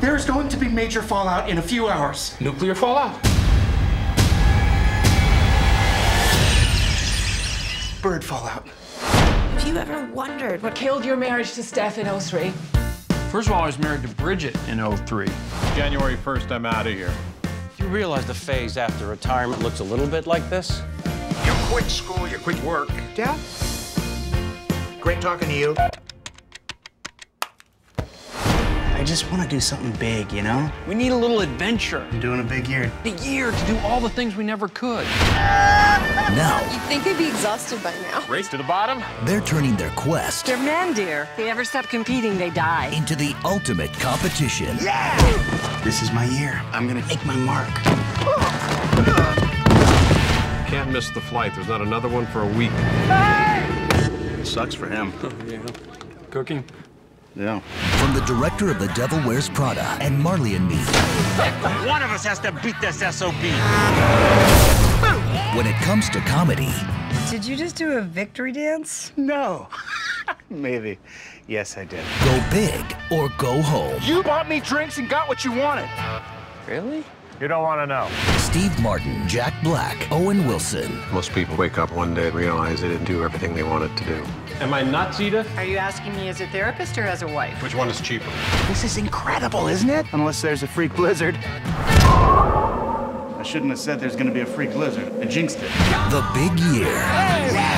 There's going to be major fallout in a few hours. Nuclear fallout. Bird fallout. Have you ever wondered what Killed your marriage to Steph in 03. First of all, I was married to Bridget in 03. January 1st, I'm out of here. You realize the phase after retirement looks a little bit like this? You quit school, you quit work. Dad? Great talking to you. Just want to do something big, you know? We need a little adventure. I'm doing a big year. A year to do all the things we never could. Now, You'd think they'd be exhausted by now. Race to the bottom? they're turning their quest They're men, dear. If they ever stop competing, they die. into the ultimate competition. Yeah! This is my year. I'm gonna make my mark. Can't miss the flight. There's not another one for a week. Sucks for him. Yeah. Cooking? Yeah. From the director of The Devil Wears Prada and Marley and Me. One of us has to beat this SOB. When it comes to comedy, Did you just do a victory dance? No. Maybe. Yes, I did. go big or go home. You bought me drinks and got what you wanted. Really? You don't want to know. Steve Martin, Jack Black, Owen Wilson. Most people wake up one day and realize they didn't do everything they wanted to do. Am I nuts, Edith? Are you asking me as a therapist or as a wife? Which one is cheaper? This is incredible, isn't it? Unless there's a freak blizzard. I shouldn't have said there's gonna be a freak blizzard. I jinxed it. The big year.